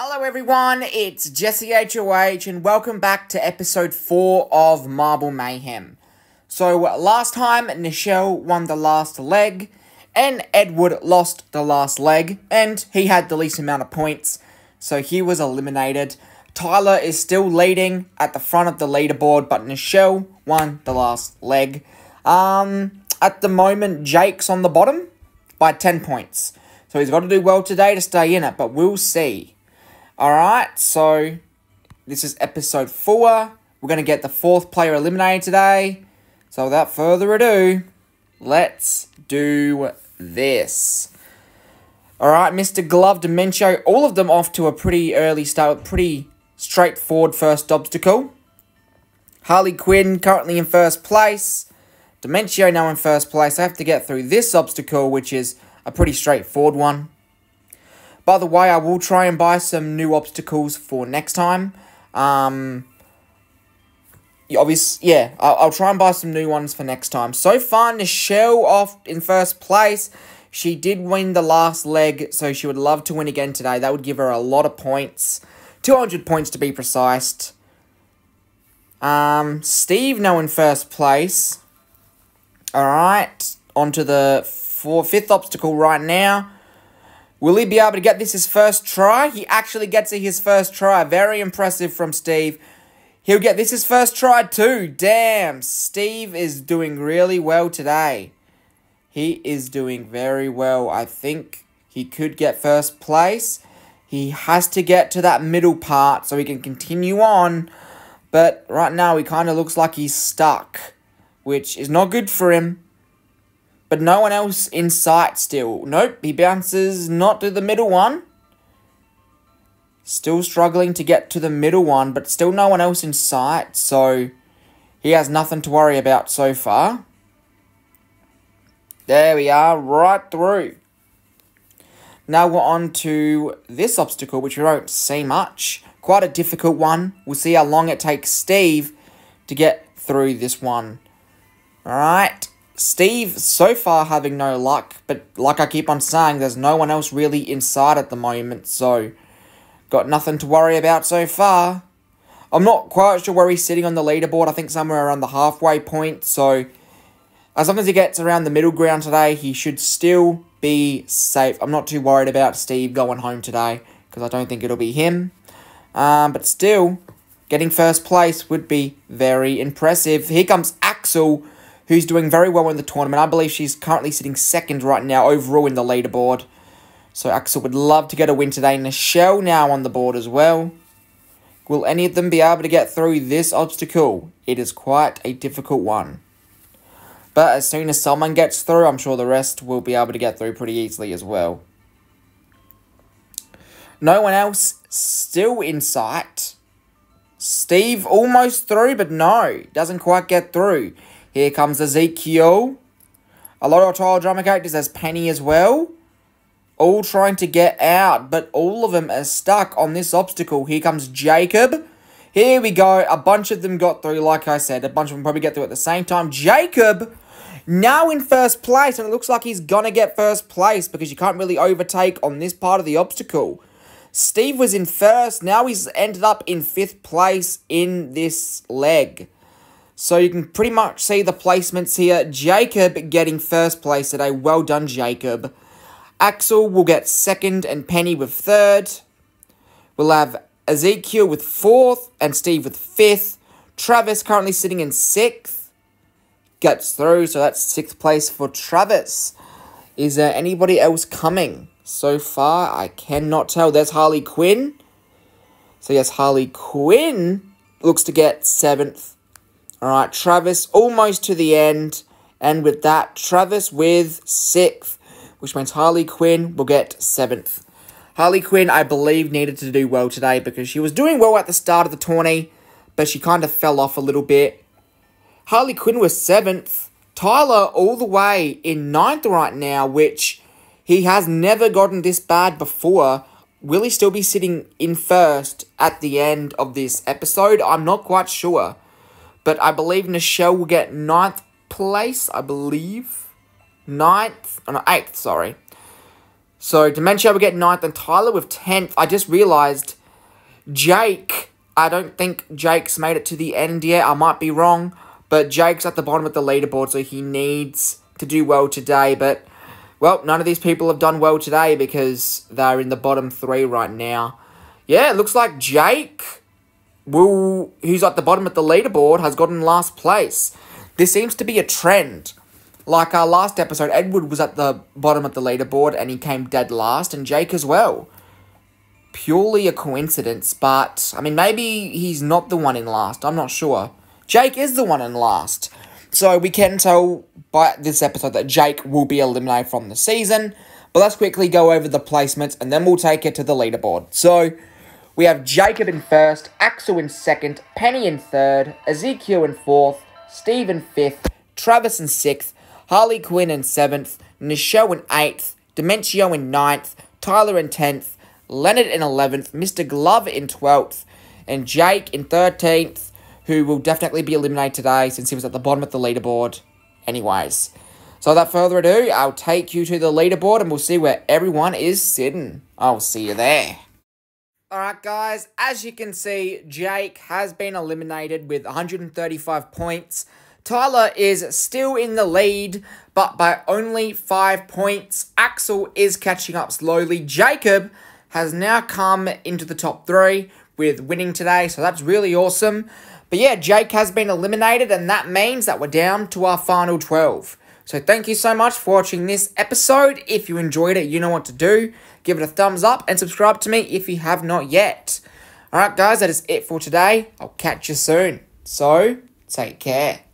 Hello everyone, it's Jesse HOH and welcome back to episode 4 of Marble Mayhem. So last time Nichelle won the last leg and Edward lost the last leg and he had the least amount of points so he was eliminated. Tyler is still leading at the front of the leaderboard but Nichelle won the last leg. Um, at the moment Jake's on the bottom by 10 points. So he's got to do well today to stay in it but we'll see. Alright, so this is episode 4. We're going to get the fourth player eliminated today. So without further ado, let's do this. Alright, Mr. Glove, Dementio, all of them off to a pretty early start, pretty straightforward first obstacle. Harley Quinn currently in first place. Dementio now in first place. I have to get through this obstacle, which is a pretty straightforward one. By the way, I will try and buy some new obstacles for next time. Um, yeah, I'll, I'll try and buy some new ones for next time. So far, Nichelle off in first place. She did win the last leg, so she would love to win again today. That would give her a lot of points. 200 points to be precise. Um, Steve now in first place. Alright, on to the four, fifth obstacle right now. Will he be able to get this his first try? He actually gets it his first try. Very impressive from Steve. He'll get this his first try too. Damn, Steve is doing really well today. He is doing very well. I think he could get first place. He has to get to that middle part so he can continue on. But right now he kind of looks like he's stuck, which is not good for him. But no one else in sight still. Nope, he bounces not to the middle one. Still struggling to get to the middle one, but still no one else in sight, so he has nothing to worry about so far. There we are, right through. Now we're on to this obstacle, which we won't see much. Quite a difficult one. We'll see how long it takes Steve to get through this one. Alright, Steve, so far, having no luck, but like I keep on saying, there's no one else really inside at the moment, so got nothing to worry about so far. I'm not quite sure where he's sitting on the leaderboard, I think somewhere around the halfway point, so as long as he gets around the middle ground today, he should still be safe. I'm not too worried about Steve going home today, because I don't think it'll be him. Um, but still, getting first place would be very impressive. Here comes Axel who's doing very well in the tournament. I believe she's currently sitting second right now overall in the leaderboard. So Axel would love to get a win today. Nichelle now on the board as well. Will any of them be able to get through this obstacle? It is quite a difficult one. But as soon as someone gets through, I'm sure the rest will be able to get through pretty easily as well. No one else still in sight. Steve almost through, but no, doesn't quite get through. Here comes Ezekiel. A lot of Total Drama characters. There's Penny as well. All trying to get out, but all of them are stuck on this obstacle. Here comes Jacob. Here we go. A bunch of them got through, like I said. A bunch of them probably get through at the same time. Jacob, now in first place, and it looks like he's going to get first place because you can't really overtake on this part of the obstacle. Steve was in first. Now he's ended up in fifth place in this leg. So you can pretty much see the placements here. Jacob getting first place today. Well done, Jacob. Axel will get second and Penny with third. We'll have Ezekiel with fourth and Steve with fifth. Travis currently sitting in sixth. Gets through, so that's sixth place for Travis. Is there anybody else coming? So far, I cannot tell. There's Harley Quinn. So yes, Harley Quinn looks to get seventh Alright, Travis almost to the end. And with that, Travis with 6th, which means Harley Quinn will get 7th. Harley Quinn, I believe, needed to do well today because she was doing well at the start of the tourney, but she kind of fell off a little bit. Harley Quinn was 7th. Tyler all the way in ninth right now, which he has never gotten this bad before. Will he still be sitting in first at the end of this episode? I'm not quite sure. But I believe Nichelle will get ninth place, I believe. Ninth, oh no, eighth, sorry. So Dementio will get ninth and Tyler with 10th. I just realized Jake, I don't think Jake's made it to the end yet. I might be wrong, but Jake's at the bottom of the leaderboard, so he needs to do well today. But, well, none of these people have done well today because they're in the bottom three right now. Yeah, it looks like Jake, will, who's at the bottom of the leaderboard, has gotten last place. This seems to be a trend. Like our last episode, Edward was at the bottom of the leaderboard and he came dead last, and Jake as well. Purely a coincidence, but I mean, maybe he's not the one in last. I'm not sure. Jake is the one in last. So we can tell by this episode that Jake will be eliminated from the season. But let's quickly go over the placements and then we'll take it to the leaderboard. So we have Jacob in first, Axel in second, Penny in third, Ezekiel in fourth, Steve in fifth, Travis in sixth, Harley Quinn in 7th, Nichelle in 8th, Dementio in ninth, Tyler in 10th, Leonard in 11th, Mr. Glove in 12th, and Jake in 13th, who will definitely be eliminated today since he was at the bottom of the leaderboard anyways. So without further ado, I'll take you to the leaderboard and we'll see where everyone is sitting. I'll see you there. Alright guys, as you can see, Jake has been eliminated with 135 points. Tyler is still in the lead, but by only five points. Axel is catching up slowly. Jacob has now come into the top three with winning today, so that's really awesome. But yeah, Jake has been eliminated, and that means that we're down to our final 12. So thank you so much for watching this episode. If you enjoyed it, you know what to do. Give it a thumbs up and subscribe to me if you have not yet. Alright guys, that is it for today. I'll catch you soon. So, take care.